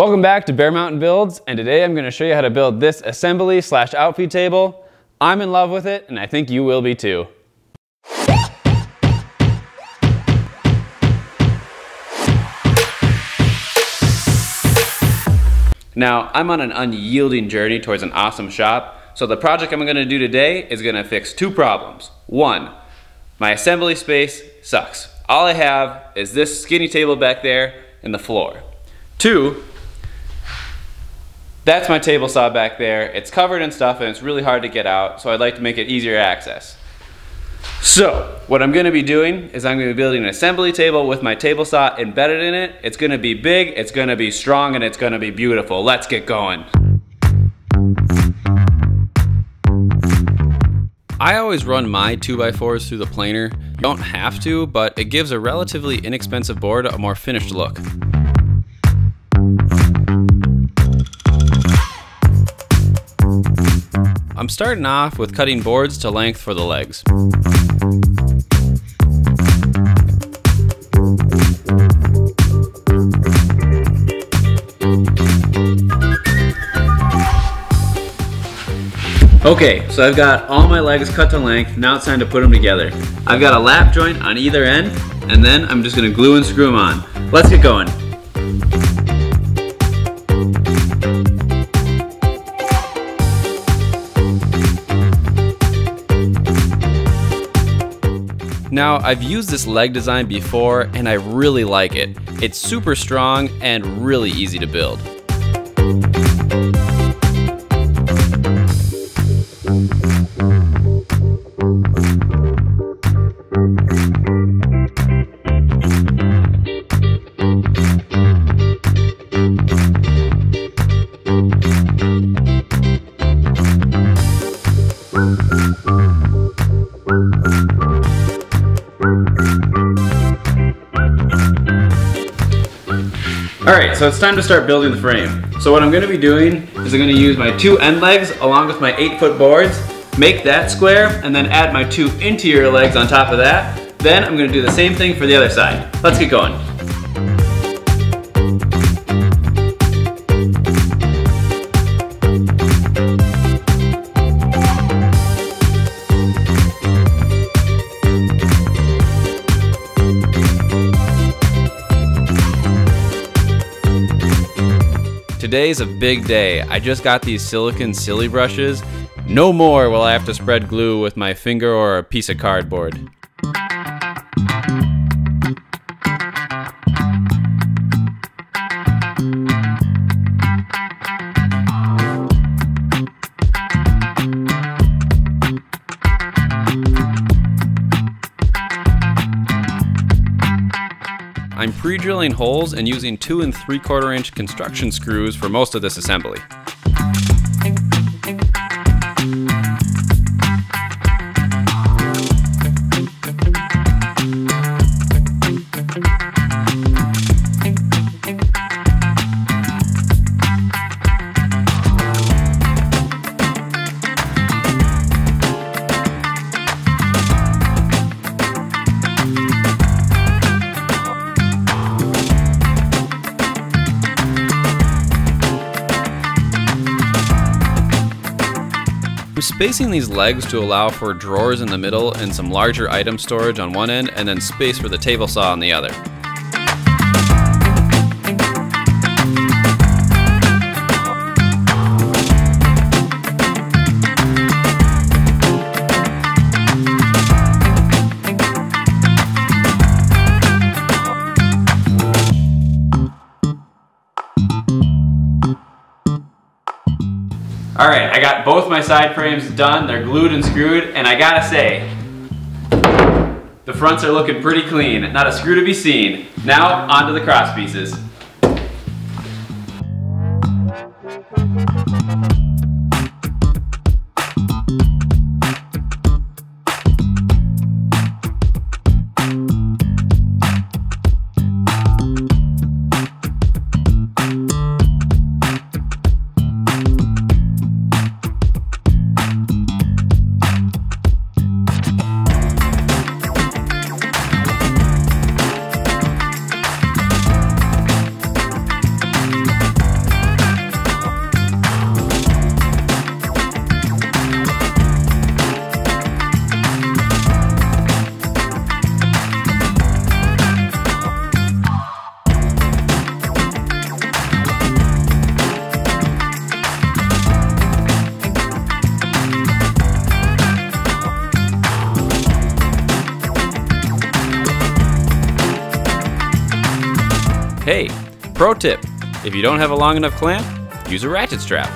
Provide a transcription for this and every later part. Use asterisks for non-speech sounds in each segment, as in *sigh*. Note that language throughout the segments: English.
Welcome back to Bear Mountain Builds, and today I'm going to show you how to build this assembly slash outfeed table. I'm in love with it, and I think you will be too. Now, I'm on an unyielding journey towards an awesome shop, so the project I'm gonna do today is gonna fix two problems. One, my assembly space sucks. All I have is this skinny table back there and the floor. Two, that's my table saw back there. It's covered in stuff and it's really hard to get out, so I'd like to make it easier access. So, what I'm gonna be doing is I'm gonna be building an assembly table with my table saw embedded in it. It's gonna be big, it's gonna be strong, and it's gonna be beautiful. Let's get going. I always run my 2x4s through the planer. You don't have to, but it gives a relatively inexpensive board a more finished look. I'm starting off with cutting boards to length for the legs. Okay, so I've got all my legs cut to length, now it's time to put them together. I've got a lap joint on either end, and then I'm just gonna glue and screw them on. Let's get going. Now, I've used this leg design before and I really like it. It's super strong and really easy to build. Alright, so it's time to start building the frame. So what I'm going to be doing is I'm going to use my two end legs along with my 8 foot boards, make that square, and then add my two interior legs on top of that. Then I'm going to do the same thing for the other side. Let's get going. Today's a big day. I just got these silicon silly brushes. No more will I have to spread glue with my finger or a piece of cardboard. I'm pre-drilling holes and using 2 and 3 quarter inch construction screws for most of this assembly. Spacing these legs to allow for drawers in the middle and some larger item storage on one end and then space for the table saw on the other. All right, I got both my side frames done. They're glued and screwed, and I gotta say, the fronts are looking pretty clean. Not a screw to be seen. Now, onto the cross pieces. Pro tip, if you don't have a long enough clamp, use a ratchet strap.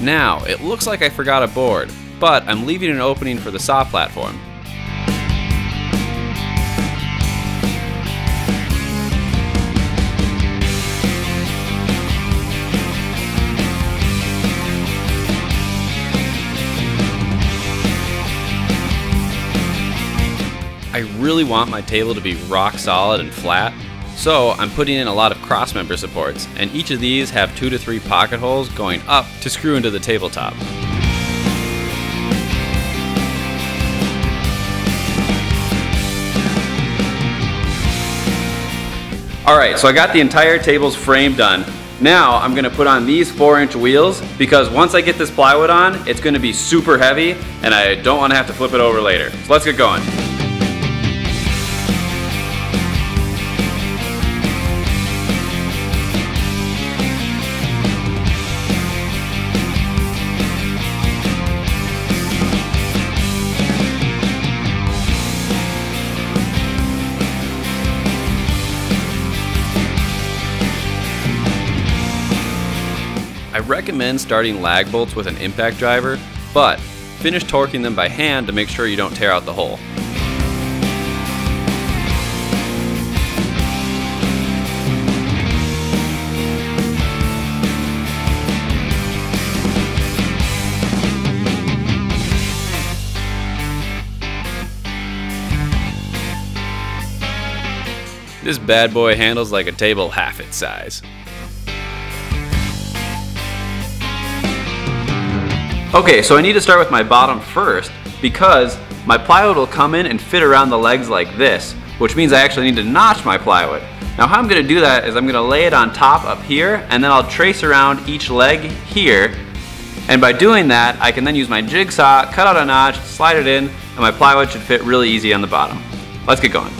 Now, it looks like I forgot a board, but I'm leaving an opening for the saw platform. I really want my table to be rock solid and flat, so I'm putting in a lot of crossmember supports, and each of these have two to three pocket holes going up to screw into the tabletop. Alright, so I got the entire table's frame done. Now I'm gonna put on these four inch wheels because once I get this plywood on, it's gonna be super heavy and I don't wanna have to flip it over later. So let's get going. Recommend starting lag bolts with an impact driver, but finish torquing them by hand to make sure you don't tear out the hole. This bad boy handles like a table half its size. Okay, so I need to start with my bottom first because my plywood will come in and fit around the legs like this, which means I actually need to notch my plywood. Now how I'm gonna do that is I'm gonna lay it on top up here and then I'll trace around each leg here. And by doing that, I can then use my jigsaw, cut out a notch, slide it in, and my plywood should fit really easy on the bottom. Let's get going.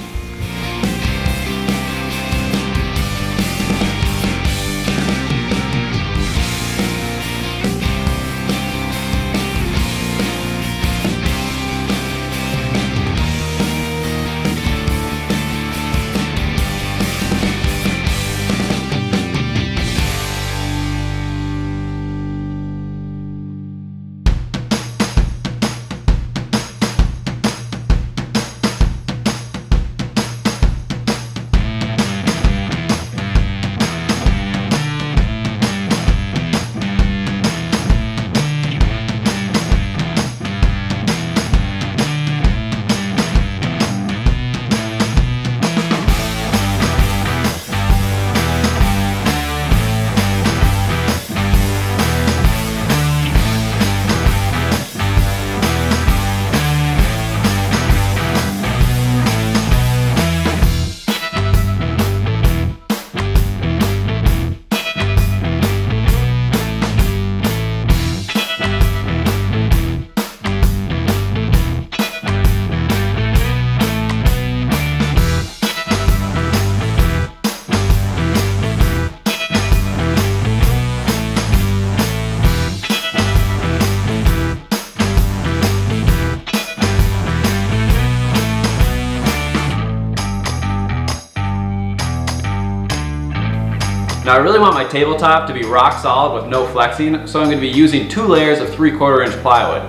Now I really want my tabletop to be rock solid with no flexing, so I'm going to be using two layers of 3 quarter inch plywood.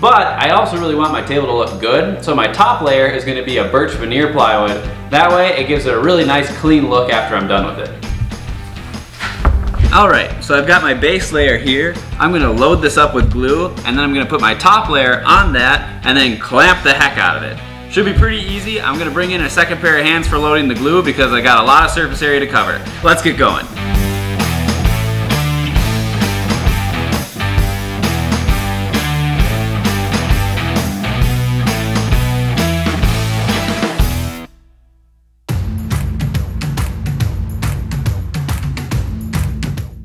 But I also really want my table to look good, so my top layer is going to be a birch veneer plywood. That way it gives it a really nice clean look after I'm done with it. Alright, so I've got my base layer here. I'm going to load this up with glue, and then I'm going to put my top layer on that, and then clamp the heck out of it. Should be pretty easy. I'm gonna bring in a second pair of hands for loading the glue because I got a lot of surface area to cover. Let's get going.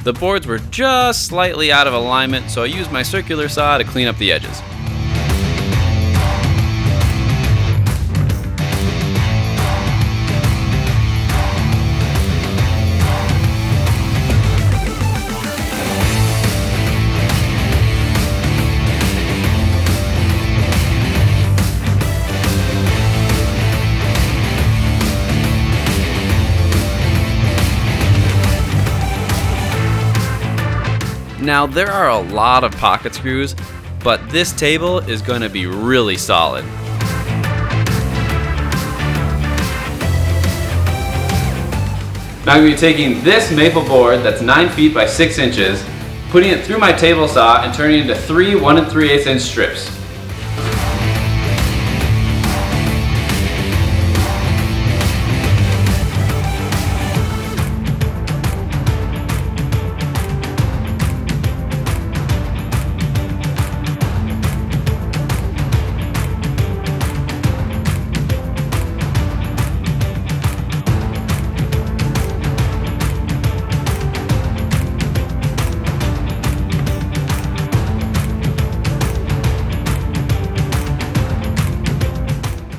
The boards were just slightly out of alignment, so I used my circular saw to clean up the edges. Now there are a lot of pocket screws, but this table is going to be really solid. Now I'm going to be taking this maple board that's 9 feet by 6 inches, putting it through my table saw and turning it into three 1 and 3 8 inch strips.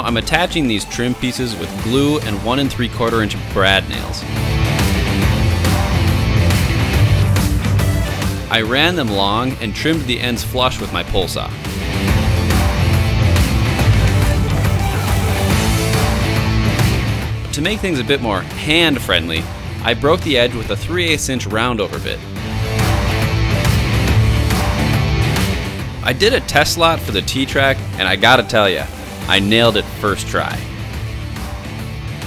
I'm attaching these trim pieces with glue and 1 and 3 quarter inch brad nails. I ran them long and trimmed the ends flush with my pull saw. To make things a bit more hand friendly, I broke the edge with a 3 8 inch roundover bit. I did a test slot for the T-Track and I gotta tell ya, I nailed it first try.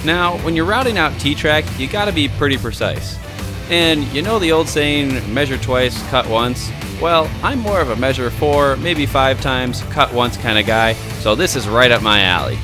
Now, when you're routing out T-Track, you gotta be pretty precise. And you know the old saying, measure twice, cut once? Well, I'm more of a measure four, maybe five times, cut once kind of guy, so this is right up my alley.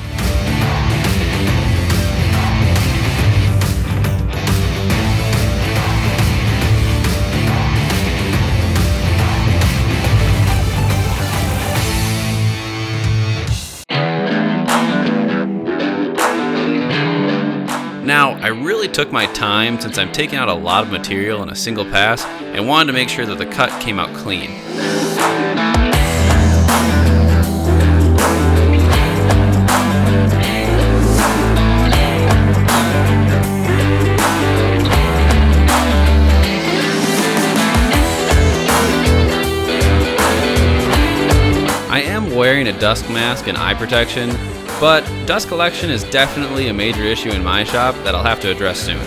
Took my time since I'm taking out a lot of material in a single pass and wanted to make sure that the cut came out clean. I am wearing a dust mask and eye protection, but dust collection is definitely a major issue in my shop that I'll have to address soon.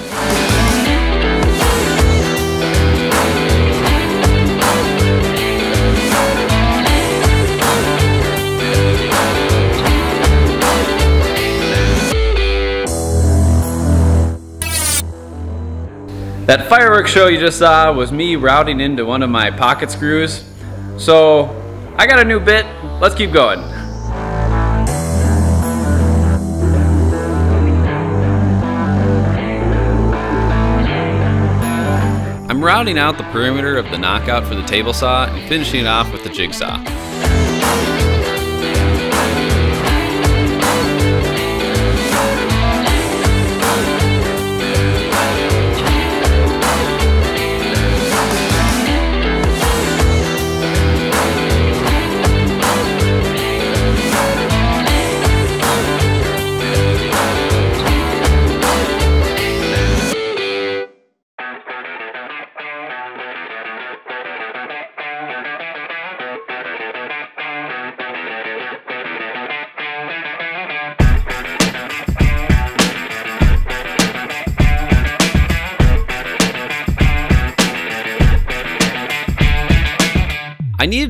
That fireworks show you just saw was me routing into one of my pocket screws. So I got a new bit, let's keep going. I'm rounding out the perimeter of the knockout for the table saw and finishing it off with the jigsaw.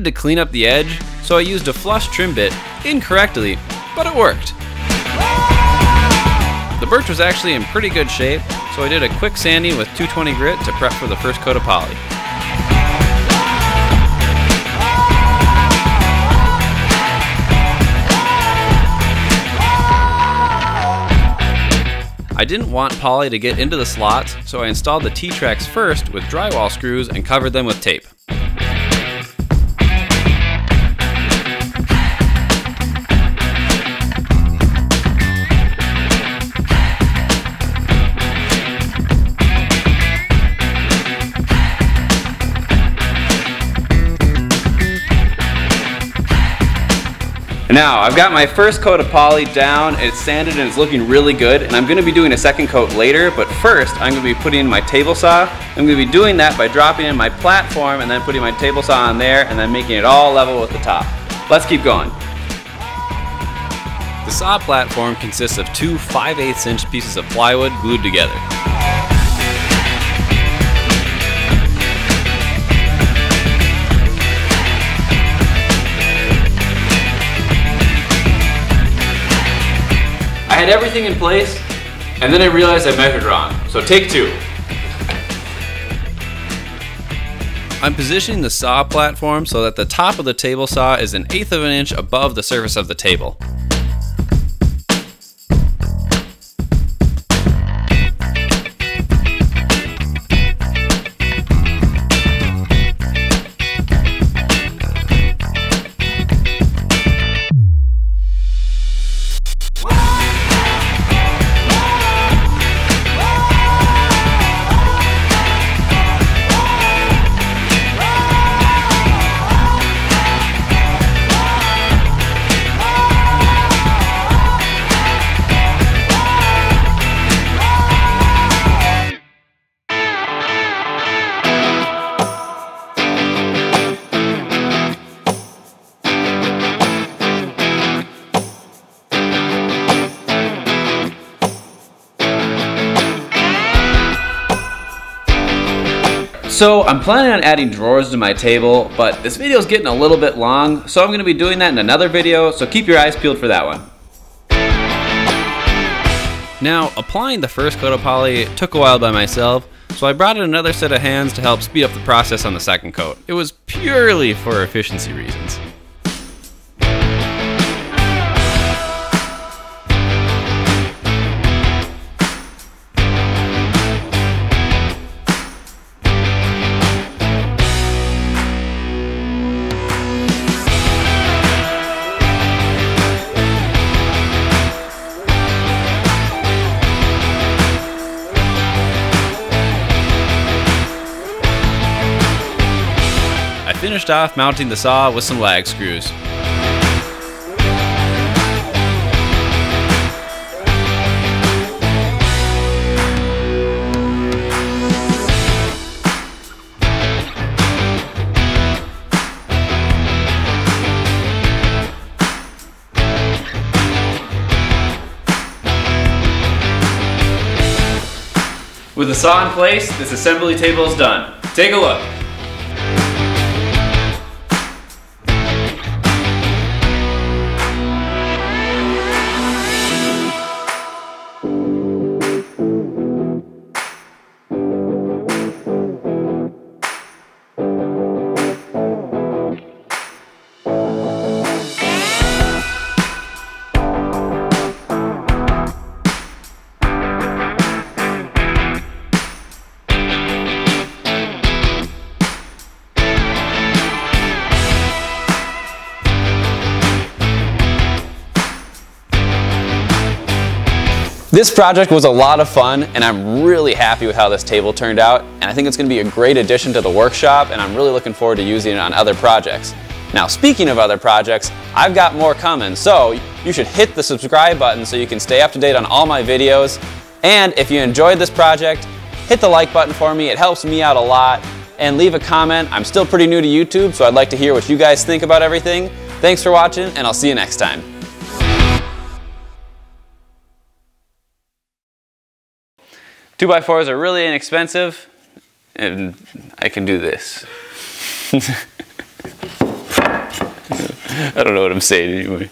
To clean up the edge, so I used a flush trim bit, incorrectly, but it worked. The birch was actually in pretty good shape, so I did a quick sanding with 220 grit to prep for the first coat of poly. I didn't want poly to get into the slots, so I installed the T-Tracks first with drywall screws and covered them with tape. Now, I've got my first coat of poly down, it's sanded and it's looking really good, and I'm gonna be doing a second coat later, but first I'm gonna be putting in my table saw. I'm gonna be doing that by dropping in my platform and then putting my table saw on there and then making it all level with the top. Let's keep going. The saw platform consists of two 5 8 inch pieces of plywood glued together. Had everything in place, and then I realized I measured wrong. So take two. I'm positioning the saw platform so that the top of the table saw is an eighth of an inch above the surface of the table. So I'm planning on adding drawers to my table, but this video is getting a little bit long, so I'm going to be doing that in another video, so keep your eyes peeled for that one. Now, applying the first coat of poly took a while by myself, so I brought in another set of hands to help speed up the process on the second coat. It was purely for efficiency reasons. Finished off mounting the saw with some lag screws. With the saw in place, this assembly table is done. Take a look. This project was a lot of fun and I'm really happy with how this table turned out and I think it's going to be a great addition to the workshop and I'm really looking forward to using it on other projects. Now speaking of other projects, I've got more coming so you should hit the subscribe button so you can stay up to date on all my videos and if you enjoyed this project, hit the like button for me, it helps me out a lot and leave a comment. I'm still pretty new to YouTube so I'd like to hear what you guys think about everything. Thanks for watching and I'll see you next time. 2x4s are really inexpensive, and I can do this. *laughs* I don't know what I'm saying anyway.